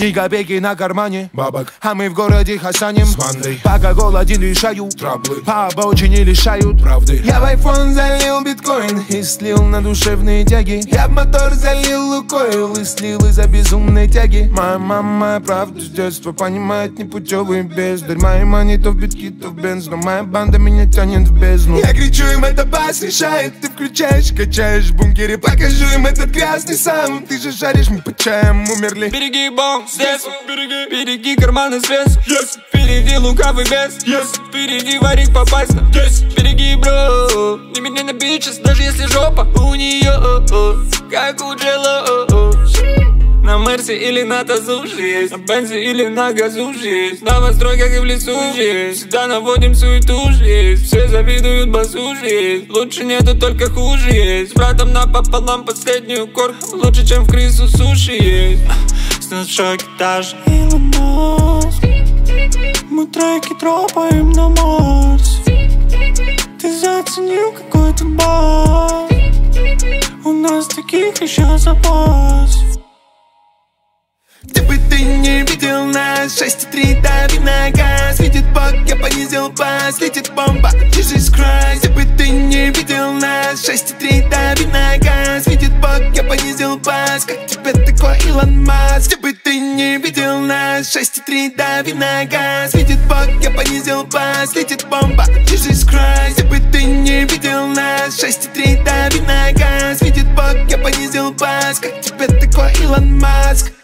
Ни копейки на кармане. Бабок. А мы в городе хасанем. С бандой Пока голоден решаю. Траблы. По обочине лишают. Правды. Я в айфон залил биткоин И слил на душевные тяги. Я в мотор залил лукойл И слил из-за безумной тяги. Моя мама правду с детства Понимает непутевый бездарь. Мои мани то в битки, то в бенз Но моя банда меня тянет в бездну. Я кричу им, это бас решает Ты включаешь, качаешь в бункере. Покажу им этот грязный саунд. Ты же жаришь, мы по чаям умерли. Береги бомб, здесь береги, береги карманы свет yes. Впереди лукавый бес yes. Впереди варик попасть. Yes. Береги, бро. Не меня на бичес, даже если жопа у нее Как у Джело. На Мерсе или на Тазуше есть На Бензе или на газу есть На построй, как и в лесу есть Всегда наводим суету есть Все завидуют басу есть Лучше нету, только хуже есть. С братом напополам последнюю корку. Лучше, чем в крысу суши есть в шоке даже Илон Маск. Мы треки тропаем на Марс. Ты заценил какой-то бас. У нас таких еще запас. Где бы ты не видел нас. 6,3 дави на газ. Видит Бог, я понизил бас. Летит бомба, Jesus Christ. Где бы ты не видел нас. 6,3 дави бас Как тебе такой Илон Маск? Где бы ты не видел нас 6,3 дави на газ. Видит Бог, я понизил бас Летит бомба, Jesus Christ. Где бы ты не видел нас 6,3 дави на газ. Видит Бог, я понизил бас Как тебе такой Илон Маск